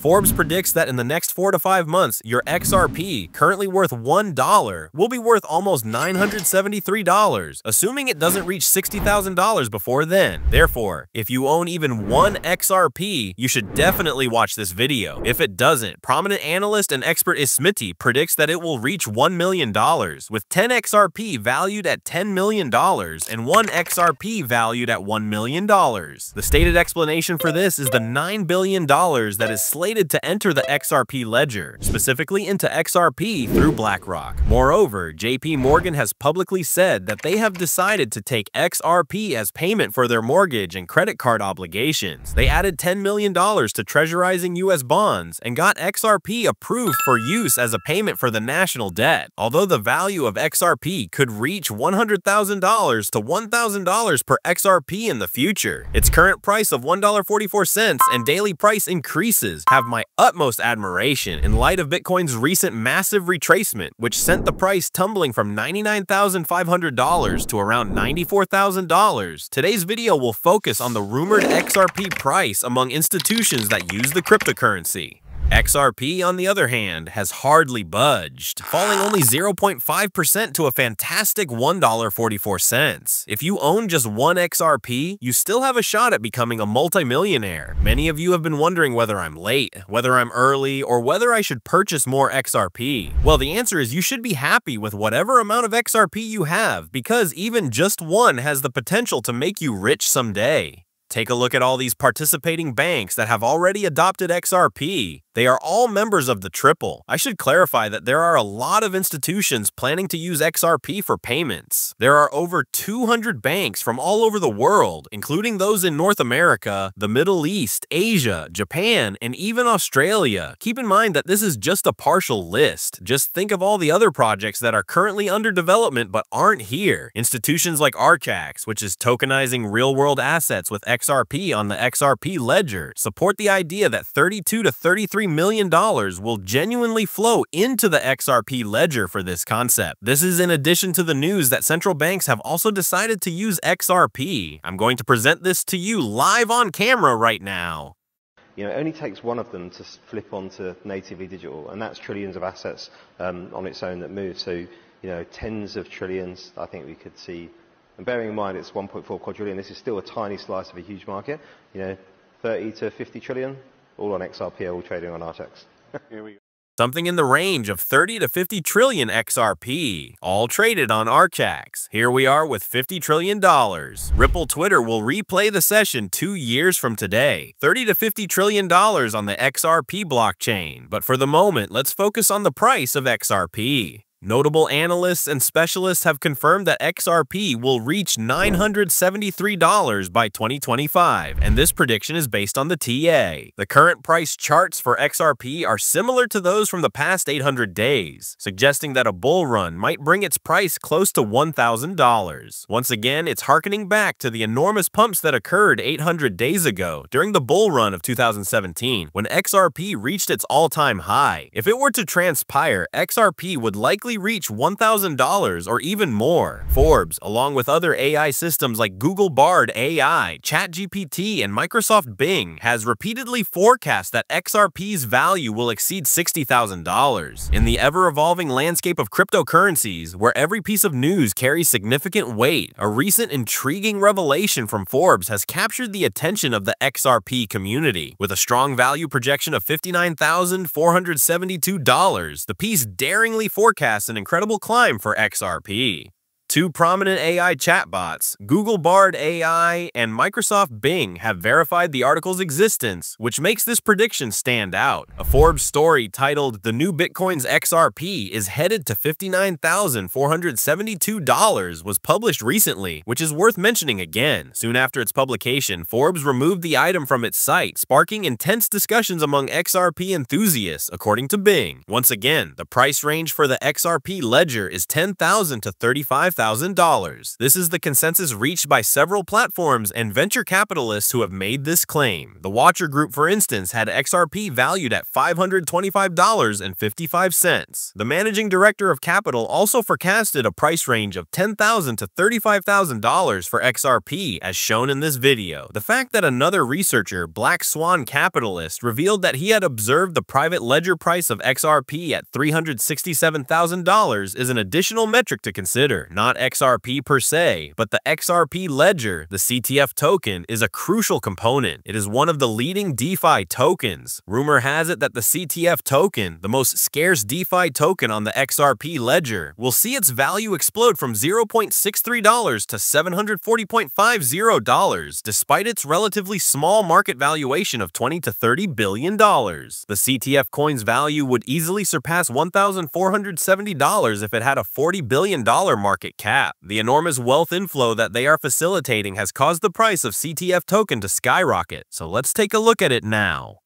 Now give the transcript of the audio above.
Forbes predicts that in the next 4 to 5 months, your XRP, currently worth $1, will be worth almost $973, assuming it doesn't reach $60,000 before then. Therefore, if you own even one XRP, you should definitely watch this video. If it doesn't, prominent analyst and expert Ismiti predicts that it will reach $1 million, with 10 XRP valued at $10 million and 1 XRP valued at $1 million. The stated explanation for this is the $9 billion that is slated to enter the XRP ledger, specifically into XRP through BlackRock. Moreover, JP Morgan has publicly said that they have decided to take XRP as payment for their mortgage and credit card obligations. They added $10 million to treasurizing US bonds and got XRP approved for use as a payment for the national debt. Although the value of XRP could reach $100,000 to $1,000 per XRP in the future. Its current price of $1.44 and daily price increases have my utmost admiration in light of Bitcoin's recent massive retracement, which sent the price tumbling from $99,500 to around $94,000. Today's video will focus on the rumored XRP price among institutions that use the cryptocurrency. XRP, on the other hand, has hardly budged, falling only 0.5% to a fantastic $1.44. If you own just one XRP, you still have a shot at becoming a multimillionaire. Many of you have been wondering whether I'm late, whether I'm early, or whether I should purchase more XRP. Well, the answer is you should be happy with whatever amount of XRP you have, because even just one has the potential to make you rich someday. Take a look at all these participating banks that have already adopted XRP. They are all members of the Triple. I should clarify that there are a lot of institutions planning to use XRP for payments. There are over 200 banks from all over the world, including those in North America, the Middle East, Asia, Japan, and even Australia. Keep in mind that this is just a partial list. Just think of all the other projects that are currently under development but aren't here. Institutions like Archax, which is tokenizing real-world assets with XRP on the XRP ledger, support the idea that 32 to 33 $3 million will genuinely flow into the XRP ledger for this concept. This is in addition to the news that central banks have also decided to use XRP. I'm going to present this to you live on camera right now. You know, it only takes one of them to flip onto natively digital, and that's trillions of assets um, on its own that move. So, you know, tens of trillions, I think we could see. And bearing in mind it's 1.4 quadrillion, this is still a tiny slice of a huge market. You know, 30 to 50 trillion, all on XRP, all trading on Archax. Here we go. Something in the range of 30 to 50 trillion XRP, all traded on Archax. Here we are with $50 trillion. Ripple Twitter will replay the session two years from today. 30 to 50 trillion dollars on the XRP blockchain. But for the moment, let's focus on the price of XRP. Notable analysts and specialists have confirmed that XRP will reach $973 by 2025, and this prediction is based on the TA. The current price charts for XRP are similar to those from the past 800 days, suggesting that a bull run might bring its price close to $1,000. Once again, it's harkening back to the enormous pumps that occurred 800 days ago during the bull run of 2017, when XRP reached its all-time high. If it were to transpire, XRP would likely reach $1,000 or even more. Forbes, along with other AI systems like Google Bard AI, ChatGPT, and Microsoft Bing, has repeatedly forecast that XRP's value will exceed $60,000. In the ever-evolving landscape of cryptocurrencies, where every piece of news carries significant weight, a recent intriguing revelation from Forbes has captured the attention of the XRP community. With a strong value projection of $59,472, the piece daringly forecasts an incredible climb for XRP. Two prominent AI chatbots, Google Bard AI and Microsoft Bing, have verified the article's existence, which makes this prediction stand out. A Forbes story titled The New Bitcoin's XRP is headed to $59,472 was published recently, which is worth mentioning again. Soon after its publication, Forbes removed the item from its site, sparking intense discussions among XRP enthusiasts, according to Bing. Once again, the price range for the XRP ledger is 10,000 to $35,000 $500,000. This is the consensus reached by several platforms and venture capitalists who have made this claim. The Watcher Group, for instance, had XRP valued at $525.55. The managing director of Capital also forecasted a price range of 10,000 to $35,000 for XRP, as shown in this video. The fact that another researcher, Black Swan Capitalist, revealed that he had observed the private ledger price of XRP at $367,000 is an additional metric to consider. Not XRP per se, but the XRP ledger, the CTF token, is a crucial component. It is one of the leading DeFi tokens. Rumor has it that the CTF token, the most scarce DeFi token on the XRP ledger, will see its value explode from $0.63 to $740.50 despite its relatively small market valuation of 20 to 30 billion dollars. The CTF coin's value would easily surpass $1,470 if it had a $40 billion market cap. The enormous wealth inflow that they are facilitating has caused the price of CTF token to skyrocket, so let's take a look at it now.